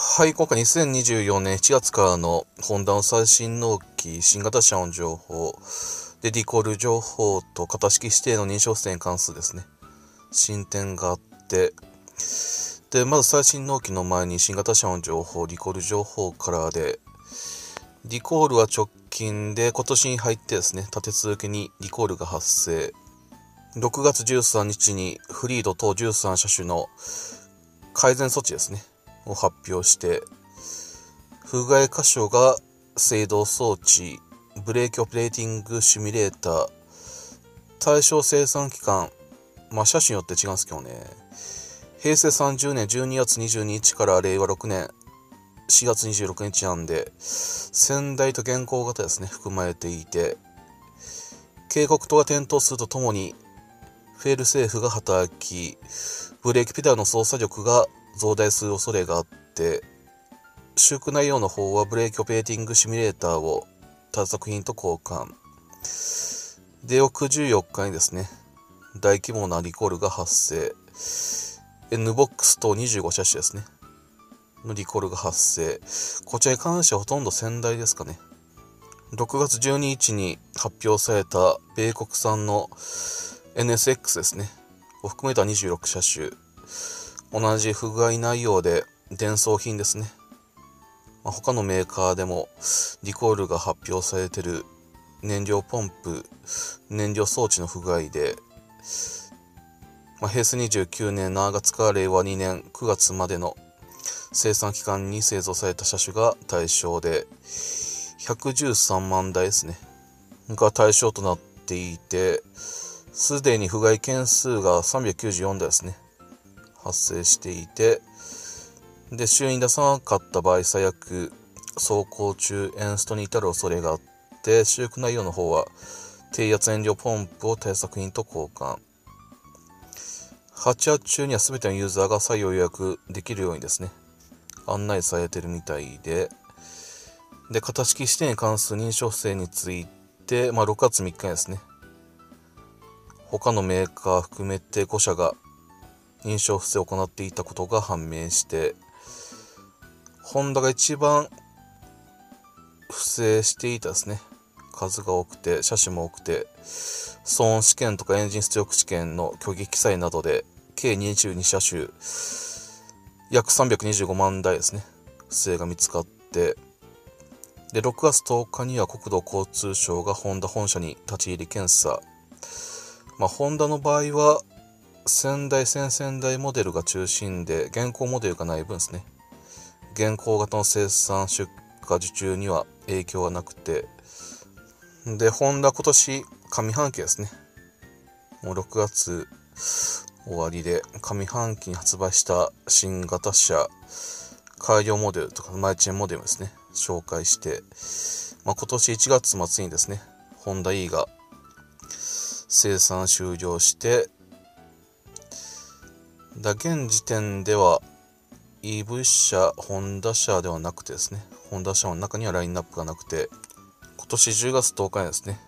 はい、今回2024年7月からのホンダの最新納期、新型車の情報、で、リコール情報と型式指定の認証数に関数ですね。進展があって、で、まず最新納期の前に新型車の情報、リコール情報からで、リコールは直近で今年に入ってですね、立て続けにリコールが発生。6月13日にフリード等13車種の改善措置ですね。を発表して、不具合箇所が制動装置、ブレーキオペレーティングシミュレーター、対象生産期間、まあ、車種によって違うんですけどね、平成30年12月22日から令和6年4月26日なんで、先代と現行型ですね、含まれていて、警告灯が点灯するとともに、フェールセーフが働き、ブレーキペダルの操作力が増大する恐れがあって、修復内容の方はブレーキオペレーティングシミュレーターを他作品と交換。で、翌14日にですね、大規模なリコールが発生。NBOX と25車種ですね。のリコールが発生。こちらに関してはほとんど先代ですかね。6月12日に発表された米国産の NSX ですね。を含めた26車種。同じ不具合内容で伝送品ですね。まあ、他のメーカーでもリコールが発表されてる燃料ポンプ、燃料装置の不具合で、まあ、平成29年7月から令和2年9月までの生産期間に製造された車種が対象で、113万台ですね。が対象となっていて、すでに不具合件数が394台ですね。発生していて、で、周囲に出さなかった場合、最悪、走行中、エンストに至る恐れがあって、修復内容の方は、低圧燃料ポンプを対策品と交換。8月中には全てのユーザーが作業予約できるようにですね、案内されてるみたいで、で、型式指定に関する認証不正について、まあ、6月3日にですね、他のメーカー含めて5社が認証不正を行っていたことが判明して、ホンダが一番不正していたですね。数が多くて、車種も多くて、騒音試験とかエンジン出力試験の虚偽記載などで、計22車種、約325万台ですね。不正が見つかって、で、6月10日には国土交通省がホンダ本社に立ち入り検査。まあ、ホンダの場合は、先代、先々代モデルが中心で、現行モデルがない分ですね。現行型の生産、出荷、受注には影響がなくて、で、ホンダ今年上半期ですね。もう6月終わりで上半期に発売した新型車、改良モデルとかマイチェンモデルですね、紹介して、まあ、今年1月末にですね、ホンダ E が生産終了して、だ現時点では EV 車、ホンダ車ではなくてですね、ホンダ車の中にはラインナップがなくて、今年10月10日にですね、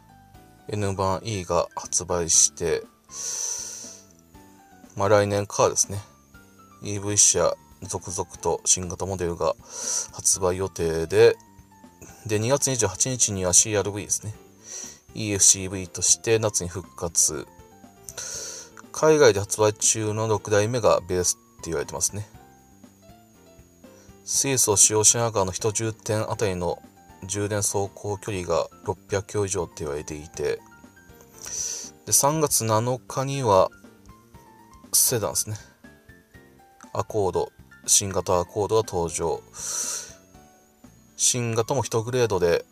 N 版 E が発売して、まあ来年からですね、EV 車続々と新型モデルが発売予定で、で、2月28日には CRV ですね、EFCV として夏に復活、海外で発売中の6代目がベースって言われてますね。水素を使用しながらの1充点あたりの充電走行距離が600キロ以上って言われていて、で3月7日にはセダンですね。アコード、新型アコードが登場。新型も1グレードで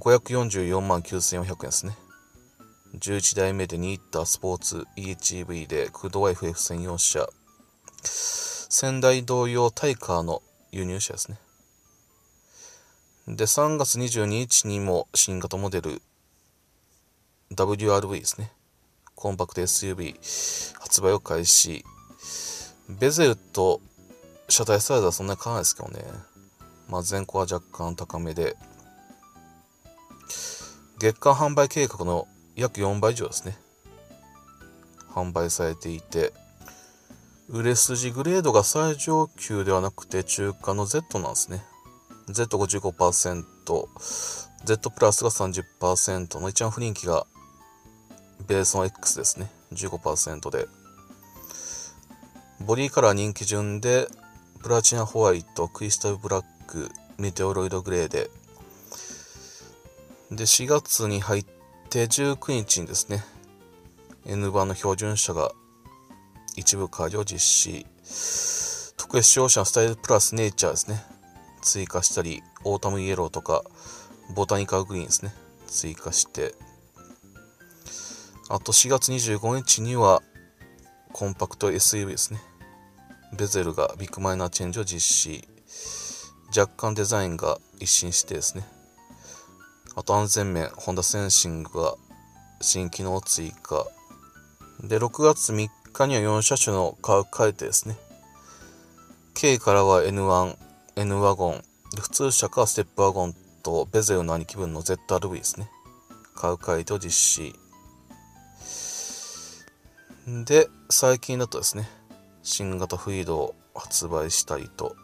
544万9400円ですね。11代目で2リッタースポーツ EHEV で駆動 FF 専用車。仙台同様タイカーの輸入車ですね。で、3月22日にも新型モデル WRV ですね。コンパクト SUV 発売を開始。ベゼルと車体サイズはそんなに変わらないですけどね。まあ、前後は若干高めで。月間販売計画の約4倍以上ですね。販売されていて、売れ筋グレードが最上級ではなくて中華の Z なんですね。Z55%、Z プラスが30%の一番不人気がベースの X ですね。15%で。ボディカラー人気順で、プラチナホワイト、クリスタルブラック、メテオロイドグレーで、で、4月に入ってで19日にですね、N 版の標準車が一部改良実施。特別仕様車スタイルプラスネイチャーですね。追加したり、オータムイエローとか、ボタニカルグリーンですね。追加して。あと4月25日には、コンパクト SUV ですね。ヴェゼルがビッグマイナーチェンジを実施。若干デザインが一新してですね。あと安全面、ホンダセンシングが新機能追加。で、6月3日には4車種の価格変えてですね。K からは N1、N ワゴン、普通車かステップワゴンとベゼルの兄貴分の ZRV ですね。買う回答実施。で、最近だとですね、新型フィードを発売したりと、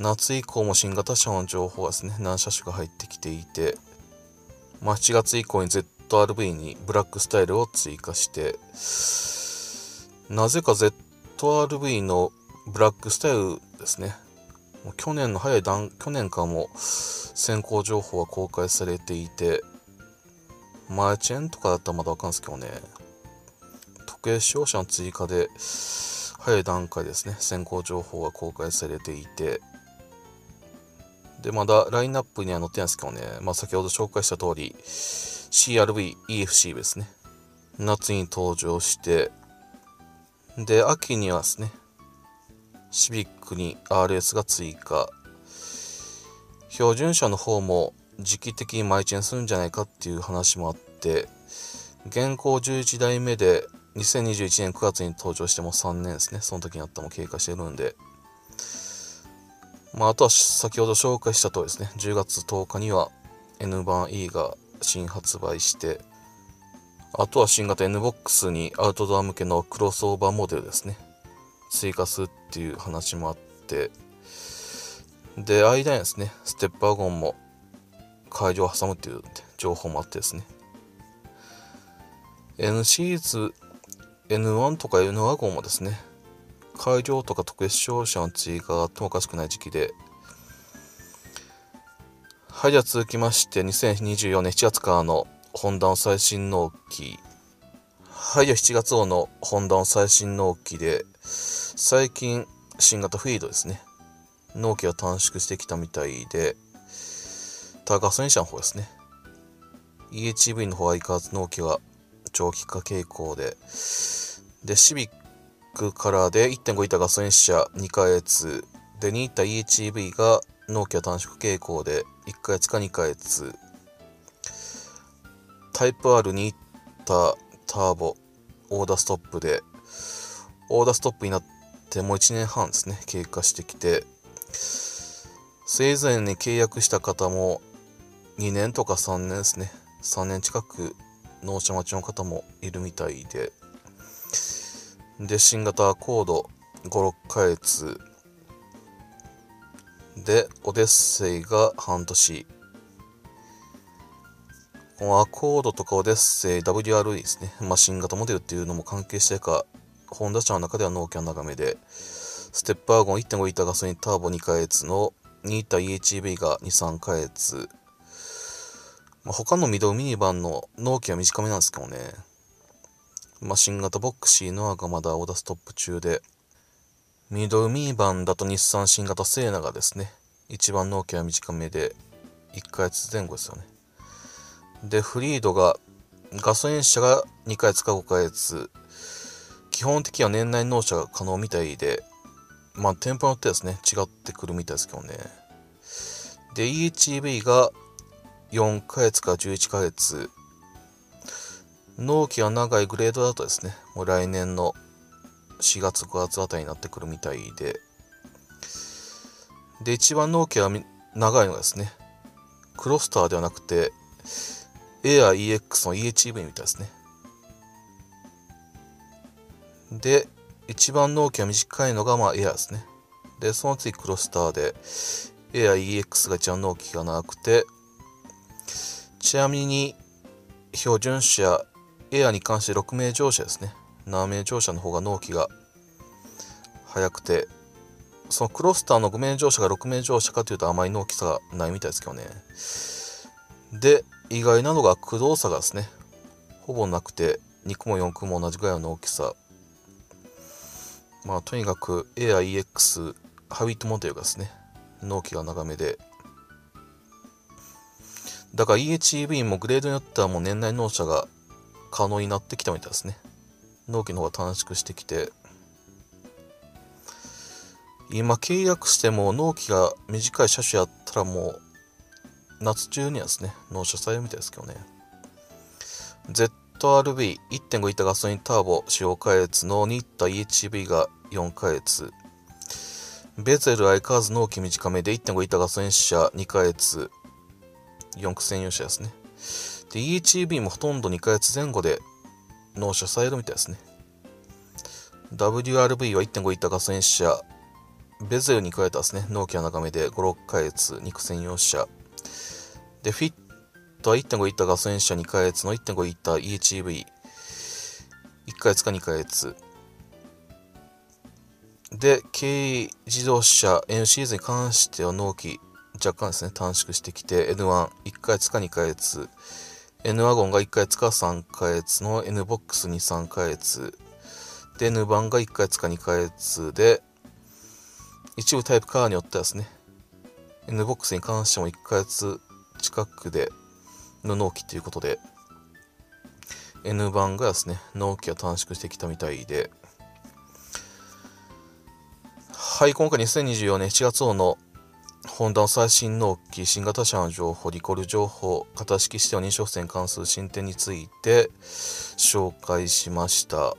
夏以降も新型車の情報がですね、何車種が入ってきていて、まあ、7月以降に ZRV にブラックスタイルを追加して、なぜか ZRV のブラックスタイルですね。もう去年の早い段、去年からも先行情報は公開されていて、マーチェンとかだったらまだわかんですけどね、時計使用者の追加で、早い段階ですね、先行情報が公開されていて、で、まだラインナップには載ってないんですけどね、まあ先ほど紹介した通り、CRV、EFC ですね。夏に登場して、で、秋にはですね、シビックに RS が追加。標準車の方も時期的にマイチェンするんじゃないかっていう話もあって、現行11代目で2021年9月に登場しても3年ですね。その時にあったも経過してるんで、まあ、あとは先ほど紹介した通りですね、10月10日には N 版 E が新発売して、あとは新型 NBOX にアウトドア向けのクロスオーバーモデルですね、追加するっていう話もあって、で、間にですね、ステップワゴンも改良を挟むっていう情報もあってですね、N シリーズ N1 とか N ワゴンもですね、会場とか特別商社の追加があってもおかしくない時期で、はい、じゃあ続きまして、2024年7月からのホンダの最新納期。はい、じゃあ7月号のホンダの最新納期で、最近、新型フィードですね。納期が短縮してきたみたいで、ただガソリン車の方ですね。EHV の方は相変わらず納期が長期化傾向で、で、シビックからで1.5リッターガソリン車2ヶ月で2リッター EHEV が納期は短縮傾向で1ヶ月か2ヶ月。タイプ R2 リッターターボオーダーストップで。オーダーストップになってもう1年半ですね経過してきて。それ以前に契約した方も2年とか3年ですね。3年近く納車待ちの方もいるみたいで。で、新型アコード5、6ヶ月。で、オデッセイが半年。このアコードとかオデッセイ、WRE ですね。まあ、新型モデルっていうのも関係してか、ホンダ車の中では納期は長めで、ステップワゴン1.5リッターガソリンターボ2ヶ月の2リッター EHEV が2、3ヶ月。まあ、他のミドルミニバンの納期は短めなんですけどね。まあ、新型ボックシーノアがまだオーダーストップ中で、ミドルミーバンだと日産新型セーナがですね、一番納期は短めで、1ヶ月前後ですよね。で、フリードが、ガソリン車が2ヶ月か5ヶ月、基本的には年内納車が可能みたいで、まあ、店舗によってですね、違ってくるみたいですけどね。で、EHEV が4ヶ月か11ヶ月、納期が長いグレードだとですね、もう来年の4月5月あたりになってくるみたいで、で、一番納期が長いのがですね、クロスターではなくて、エア EX の EHEV みたいですね。で、一番納期が短いのが、まあ、エアですね。で、その次クロスターで、エア EX が一番納期が長くて、ちなみに、標準車、エアに関して6名乗車ですね。7名乗車の方が納期が早くて、そのクロスターの5名乗車が6名乗車かというとあまり納期差がないみたいですけどね。で、意外なのが駆動差がですね、ほぼなくて、2区も4区も同じぐらいの大きさ。まあ、とにかく A や EX、ハビットモデルがですね、納期が長めで、だから EHEV もグレードによってはもう年内納車が可能になってきたみたいですね。納期の方が短縮してきて、今契約しても納期が短い車種やったらもう夏中にはですね、納車されるみたいですけどね。ZRB1.5 リッターガソリンターボ使用開発のニッタ EHV が4ヶ月。ベゼル相変わらず納期短めで1.5リッターガソリン車2ヶ月。4区専用車ですね。で、EHV もほとんど2ヶ月前後で納車されるみたいですね。WRV は1.5リッターガソリン車、ベゼルに加えたですね、納期は長めで5、6ヶ月、2区専用車。で、フィットは1.5リッターガソリン車2ヶ月の1.5リッター EHEV。1ヶ月か2ヶ月。で、軽自動車 N シリーズに関しては納期若干ですね、短縮してきて N1、1ヶ月か2ヶ月。N ワゴンが1ヶ月か3ヶ月の N ボックスに3ヶ月。で、N 版が1ヶ月か2ヶ月で、一部タイプカーによってはですね、N ボックスに関しても1ヶ月近くでの納期ということで N 版がですね納期が短縮してきたみたいではい今回2024年7月号のホンダの最新納期新型車の情報リコール情報型式指定の認証線関する進展について紹介しました。